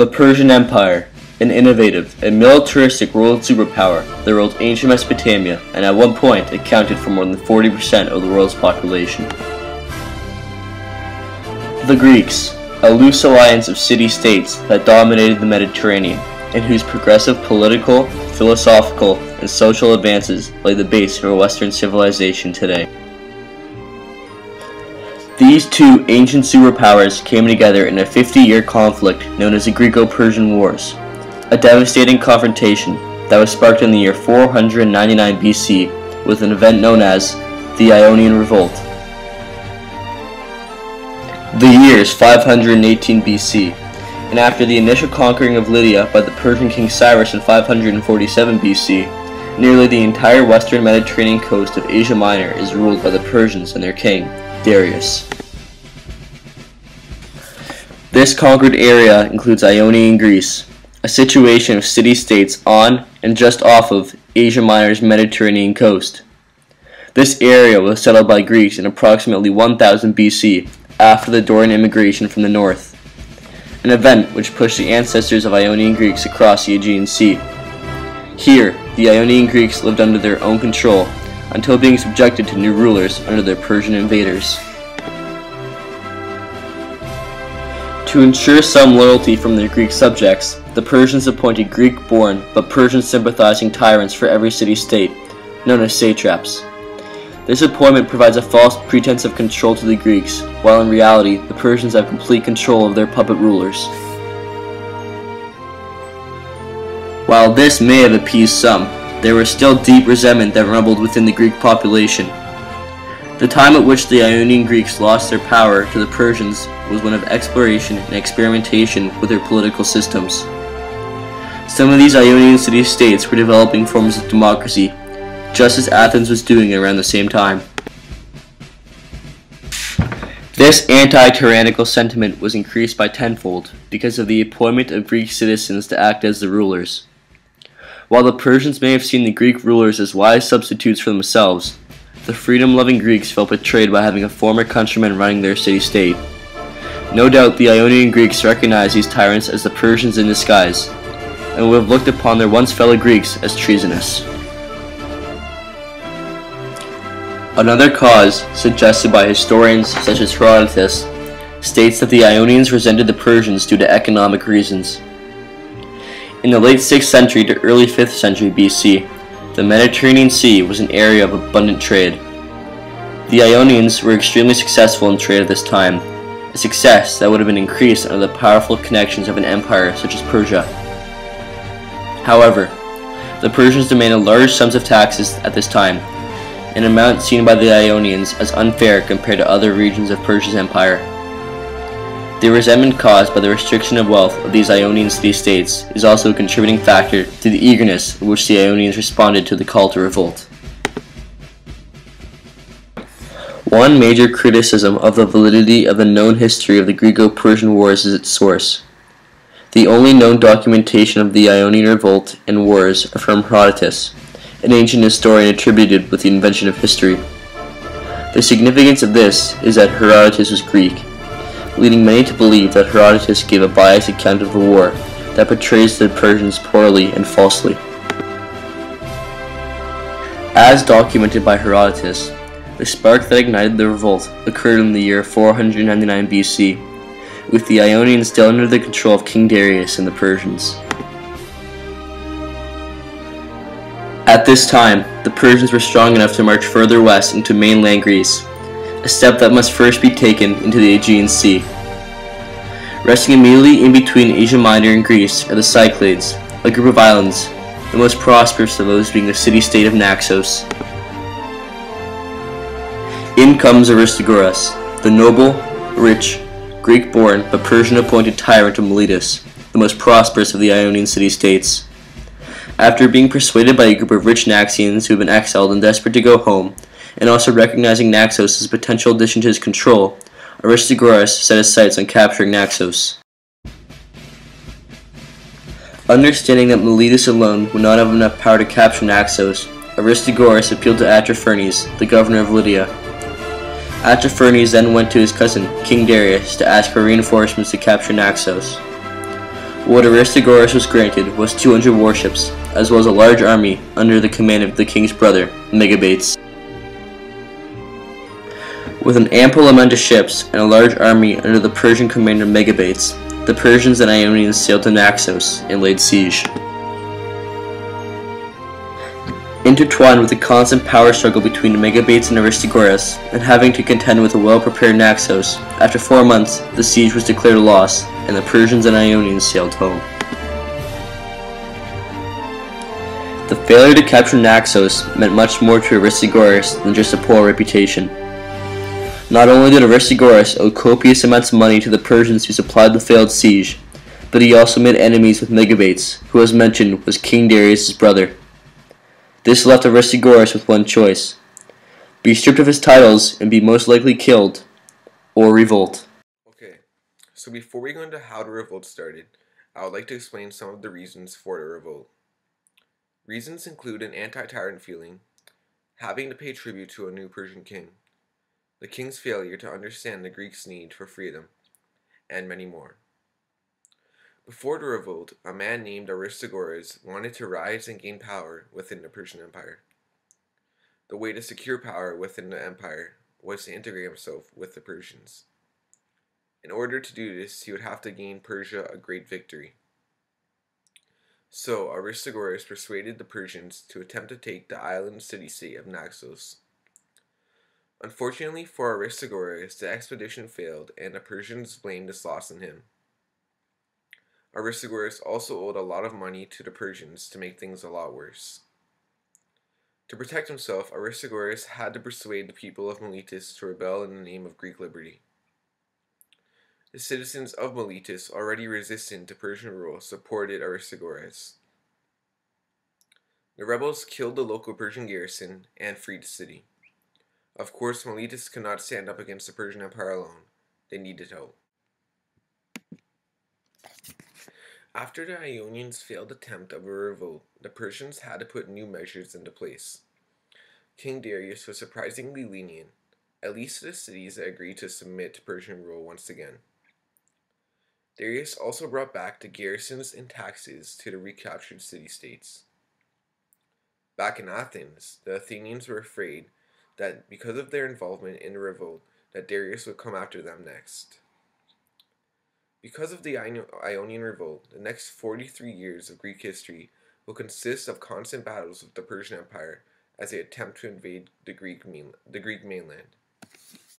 The Persian Empire, an innovative and militaristic world superpower that ruled ancient Mesopotamia and at one point accounted for more than 40% of the world's population. The Greeks, a loose alliance of city-states that dominated the Mediterranean and whose progressive political, philosophical, and social advances lay the base for Western civilization today. These two ancient superpowers came together in a 50-year conflict known as the Greco-Persian Wars, a devastating confrontation that was sparked in the year 499 BC with an event known as the Ionian Revolt. The year is 518 BC, and after the initial conquering of Lydia by the Persian king Cyrus in 547 BC, nearly the entire western Mediterranean coast of Asia Minor is ruled by the Persians and their king, Darius. This conquered area includes Ionian Greece, a situation of city-states on and just off of Asia Minor's Mediterranean coast. This area was settled by Greeks in approximately 1000 BC after the Dorian immigration from the north, an event which pushed the ancestors of Ionian Greeks across the Aegean Sea. Here, the Ionian Greeks lived under their own control until being subjected to new rulers under their Persian invaders. To ensure some loyalty from their Greek subjects, the Persians appointed Greek-born but Persian-sympathizing tyrants for every city-state, known as satraps. This appointment provides a false pretense of control to the Greeks, while in reality, the Persians have complete control of their puppet rulers. While this may have appeased some, there was still deep resentment that rumbled within the Greek population. The time at which the Ionian Greeks lost their power to the Persians was one of exploration and experimentation with their political systems. Some of these Ionian city-states were developing forms of democracy, just as Athens was doing around the same time. This anti-tyrannical sentiment was increased by tenfold because of the appointment of Greek citizens to act as the rulers. While the Persians may have seen the Greek rulers as wise substitutes for themselves, the freedom-loving Greeks felt betrayed by having a former countryman running their city-state. No doubt the Ionian Greeks recognized these tyrants as the Persians in disguise, and would have looked upon their once fellow Greeks as treasonous. Another cause, suggested by historians such as Herodotus, states that the Ionians resented the Persians due to economic reasons. In the late 6th century to early 5th century BC, the Mediterranean Sea was an area of abundant trade. The Ionians were extremely successful in trade at this time, a success that would have been increased under the powerful connections of an empire such as Persia. However, the Persians demanded large sums of taxes at this time, an amount seen by the Ionians as unfair compared to other regions of Persia's empire. The resentment caused by the restriction of wealth of these Ionian city-states is also a contributing factor to the eagerness with which the Ionians responded to the call to revolt. One major criticism of the validity of the known history of the Greco-Persian Wars is its source. The only known documentation of the Ionian Revolt and Wars are from Herodotus, an ancient historian attributed with the invention of history. The significance of this is that Herodotus was Greek, leading many to believe that Herodotus gave a biased account of the war that portrays the Persians poorly and falsely. As documented by Herodotus, the spark that ignited the revolt occurred in the year 499 BC, with the Ionians still under the control of King Darius and the Persians. At this time, the Persians were strong enough to march further west into mainland Greece, a step that must first be taken into the Aegean Sea. Resting immediately in between Asia Minor and Greece are the Cyclades, a group of islands, the most prosperous of those being the city-state of Naxos. In comes Aristagoras, the noble, rich, Greek-born but Persian-appointed tyrant of Miletus, the most prosperous of the Ionian city-states. After being persuaded by a group of rich Naxians who had been exiled and desperate to go home, and also recognizing Naxos as a potential addition to his control, Aristagoras set his sights on capturing Naxos. Understanding that Miletus alone would not have enough power to capture Naxos, Aristagoras appealed to Artaphernes, the governor of Lydia. Artaphernes then went to his cousin, King Darius, to ask for reinforcements to capture Naxos. What Aristagoras was granted was 200 warships, as well as a large army under the command of the king's brother, Megabates. With an ample amount of ships and a large army under the Persian commander Megabates, the Persians and Ionians sailed to Naxos and laid siege. Intertwined with the constant power struggle between Megabates and Aristagoras, and having to contend with a well-prepared Naxos, after four months, the siege was declared a loss, and the Persians and Ionians sailed home. The failure to capture Naxos meant much more to Aristagoras than just a poor reputation. Not only did Aristagoras owe copious amounts of money to the Persians who supplied the failed siege, but he also made enemies with Megabates, who as mentioned was King Darius' brother. This left Aristagoras with one choice. Be stripped of his titles and be most likely killed, or revolt. Okay, so before we go into how the revolt started, I would like to explain some of the reasons for the revolt. Reasons include an anti-tyrant feeling, having to pay tribute to a new Persian king, the king's failure to understand the Greeks' need for freedom, and many more. Before the revolt, a man named Aristagoras wanted to rise and gain power within the Persian Empire. The way to secure power within the empire was to integrate himself with the Persians. In order to do this, he would have to gain Persia a great victory. So Aristagoras persuaded the Persians to attempt to take the island city-state of Naxos. Unfortunately for Aristagoras, the expedition failed and the Persians blamed this loss on him. Aristagoras also owed a lot of money to the Persians to make things a lot worse. To protect himself, Aristagoras had to persuade the people of Miletus to rebel in the name of Greek liberty. The citizens of Miletus, already resistant to Persian rule, supported Aristagoras. The rebels killed the local Persian garrison and freed the city. Of course, Miletus could not stand up against the Persian Empire alone. They needed help. After the Ionians' failed attempt of a revolt, the Persians had to put new measures into place. King Darius was surprisingly lenient, at least the cities agreed to submit to Persian rule once again. Darius also brought back the garrisons and taxes to the recaptured city-states. Back in Athens, the Athenians were afraid that because of their involvement in the revolt, that Darius would come after them next. Because of the Ionian revolt, the next 43 years of Greek history will consist of constant battles with the Persian Empire as they attempt to invade the Greek, main, the Greek mainland.